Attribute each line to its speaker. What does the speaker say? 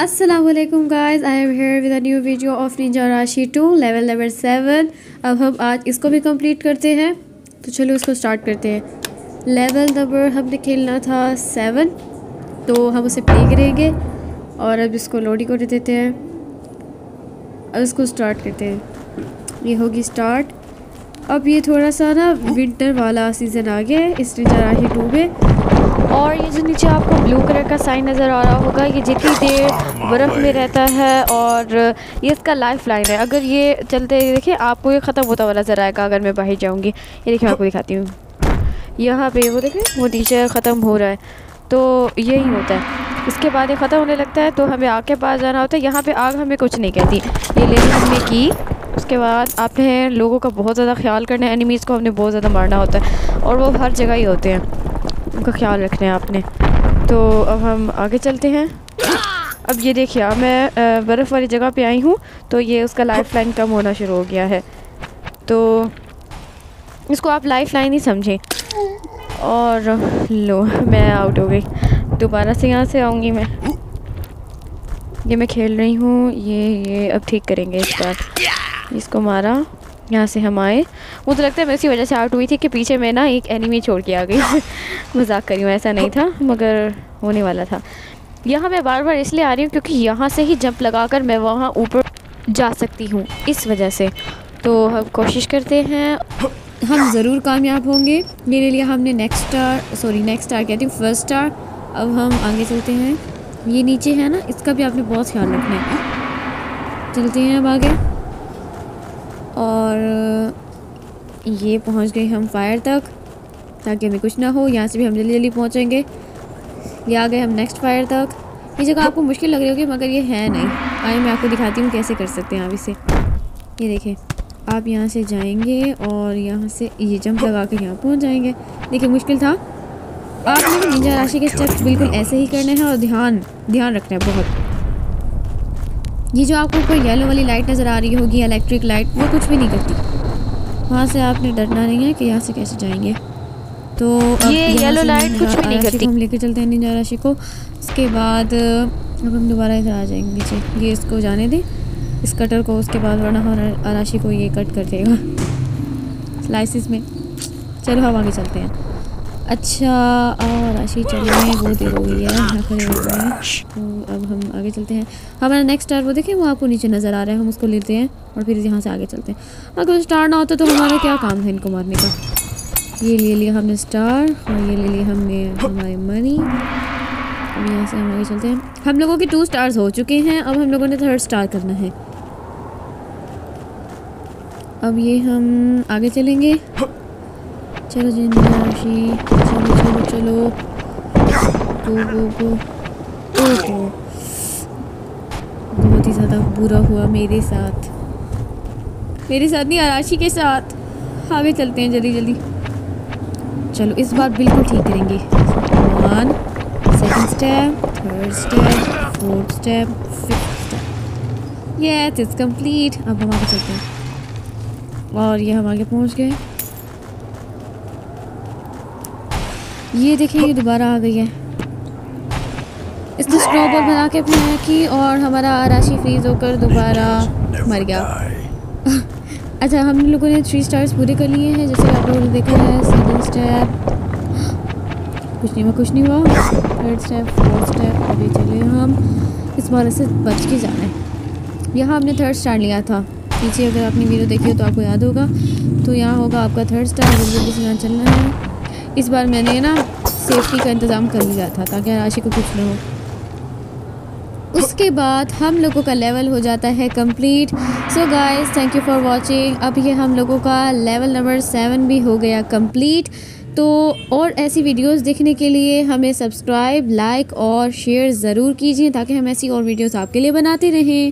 Speaker 1: Aslam guys I am here with a new video of ninja राशि two level number seven अब हम आज इसको भी कंप्लीट करते हैं। तो चलो इसको स्टार्ट करते हैं। लेवल नंबर हमने खेलना था सेवन तो हम उसे प्ले करेंगे। और अब इसको लोडी को देते हैं। अब इसको स्टार्ट करते हैं। ये होगी स्टार्ट अब ये थोड़ा सा ना विंटर वाला सीज़न आ गया है इस निंजा राशि टू में और ये जो नीचे आपको ब्लू कलर का साइन नज़र आ रहा होगा, ये जितनी देर बर्फ़ में रहता है और ये इसका लाइफ लाइन है। अगर ये चलते देखिए, आपको ये ख़त्म होता हुआ नज़र आएगा अगर मैं बाहर जाऊँगी। ये देखिए, मैं आपको दिखाती हूँ। यहाँ पे वो देखें वो नीचे ख़त्म हो रहा है। तो यही होता है। इसके बाद ये ख़त्म होने लगता है तो हमें आग के पास जाना होता है। यहाँ पे आग हमें कुछ नहीं कहती। ये लेनी हमने की। उसके बाद आपने लोगों का बहुत ज़्यादा ख्याल करना है एनिमीज़ को हमने बहुत ज़्यादा मारना होता है और वो हर जगह ही होते हैं। उनका ख्याल रखना है आपने। तो अब हम आगे चलते हैं। अब ये देखिए मैं बर्फ़ वाली जगह पे आई हूँ तो ये उसका लाइफ लाइन कम होना शुरू हो गया है। तो इसको आप लाइफ लाइन ही समझें। और लो, मैं आउट हो गई। दोबारा से यहाँ से आऊँगी मैं। ये मैं खेल रही हूँ, ये ये, अब ठीक करेंगे इस बार। इसको मारा। यहाँ से हम आए। तो लगता है मैं इसी वजह से आउट हुई थी कि पीछे मैं ना एक एनिमी छोड़ के आ गई मज़ाक करी हूँ, ऐसा नहीं था, मगर होने वाला था। यहाँ मैं बार बार इसलिए आ रही हूँ क्योंकि यहाँ से ही जंप लगा कर मैं वहाँ ऊपर जा सकती हूँ, इस वजह से। तो हम कोशिश करते हैं। हम ज़रूर कामयाब होंगे। मेरे लिए हमने next star sorry next star कहती हूँ फ़र्स्ट स्टार अब हम आगे चलते हैं। ये नीचे है ना, इसका भी आपने बहुत ख्याल रखना है। चलते हैं अब आगे। और, ये पहुँच गए हम फायर तक, ताकि हमें कुछ ना हो, यहाँ से भी हम जल्दी जल्दी पहुँचेंगे। ये आ गए हम नेक्स्ट फायर तक। ये जगह आपको मुश्किल लग रही होगी, मगर ये है नहीं। आए मैं आपको दिखाती हूँ कैसे कर सकते हैं आप इसे। ये देखें आप यहाँ से जाएँगे और यहाँ से ये जंप लगा कर यहाँ पहुँच जाएँगे। देखिए, मुश्किल था। आपने निंजा राशि के स्टेप्स बिल्कुल ऐसे ही करने हैं और ध्यान ध्यान रखना है बहुत। ये जो आपको कोई येलो वाली लाइट नज़र आ रही होगी इलेक्ट्रिक लाइट वो कुछ भी नहीं करती। वहाँ से आपने डरना नहीं है कि यहाँ से कैसे जाएँगे। तो
Speaker 2: ये येलो लाइट कुछ भी नहीं करती।
Speaker 1: हम लेके चलते हैं निंजा राशि को उसके बाद अब हम दोबारा इधर आ जाएँगे नीचे। ये इसको जाने दें। इस कटर को उसके बाद वरना राशि को ये कट कर देगा। स्लाइसिस में। चलो हम आगे चलते हैं। अच्छा और राशि चलने वो देर हो गई है हो तो अब हम आगे चलते हैं। हमारा नेक्स्ट स्टार वो देखें वो आपको नीचे नज़र आ रहा है हम उसको लेते हैं और फिर यहाँ से आगे चलते हैं। अगर स्टार ना होता तो हमारा क्या काम है इनको मारने का? ये ले लिया हमने स्टार और ये ले लिया हमने हमारे मनी अब यहाँ से हम आगे चलते हैं। हम लोगों के टू स्टार्स हो चुके हैं अब हम लोगों ने थर्ड स्टार करना है। अब ये हम आगे चलेंगे। चलो जी चलो चलो चलो। गो गो गो। ओहो बहुत ही ज़्यादा बुरा हुआ मेरे साथ। मेरे साथ नहीं, आराशी के साथ। आगे चलते हैं जल्दी जल्दी। चलो, इस बार बिल्कुल ठीक करेंगे। One second step third step fourth step fifth step yes it's complete अब हम आगे चलते हैं। और ये हम आगे पहुँच गए। ये देखिए, ये दोबारा आ गई है। इसने स्नोबॉल बना के की और हमारा राशि फ्रीज होकर दोबारा मर गया। अच्छा हम लोगों ने थ्री स्टार्स पूरे कर लिए हैं, जैसे आप लोगों ने देखा है सेकंड स्टेप कुछ नहीं हुआ, कुछ नहीं हुआ। थर्ड स्टेप फोर्थ स्टेप अभी चले हम। इस बार से बच के जाना है। यहाँ हमने थर्ड स्टार लिया था। पीछे अगर आपने वीडियो देखी हो तो आपको याद होगा। तो यहाँ होगा आपका थर्ड स्टार जल्दी जल्दी से यहाँ चलना है। इस बार मैंने ना सेफ्टी का इंतज़ाम कर लिया था, ताकि राशि को कुछ ना हो। उसके बाद हम लोगों का लेवल हो जाता है complete so guys thank you for watching अब ये हम लोगों का लेवल नंबर सेवन भी हो गया कंप्लीट तो और ऐसी वीडियोस देखने के लिए हमें सब्सक्राइब लाइक और शेयर ज़रूर कीजिए, ताकि हम ऐसी और वीडियोस आपके लिए बनाते रहें।